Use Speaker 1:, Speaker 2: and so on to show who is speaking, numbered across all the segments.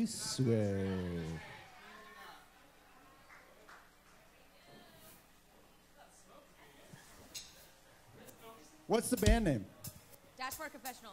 Speaker 1: this way. What's the band name?
Speaker 2: Dashboard Confessional.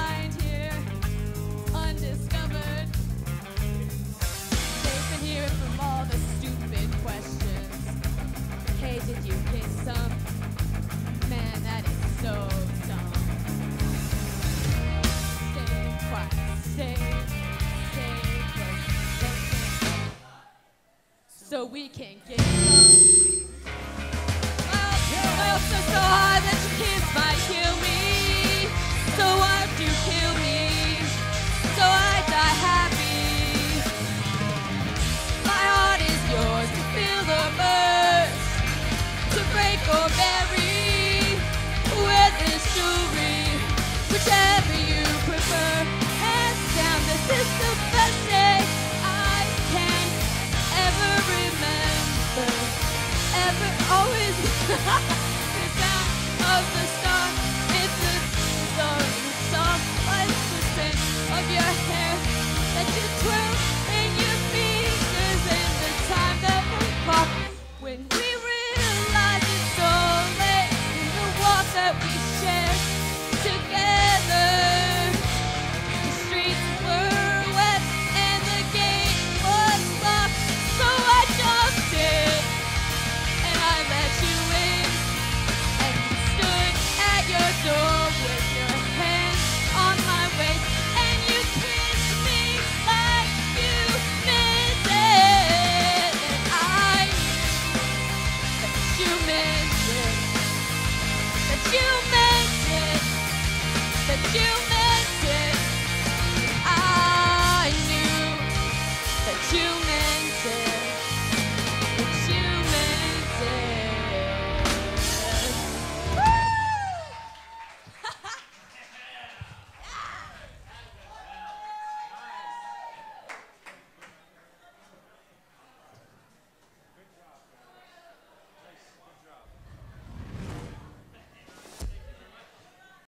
Speaker 2: So we can get some. Well, are so high that your kids might kill me. So why don't you kill me? So I die happy. My heart is yours to feel the burst, to break or bury. Ever, always. the sound of the star, it's the story song. What's the scent of your hair that you twirl in your fingers in the time that we walk? When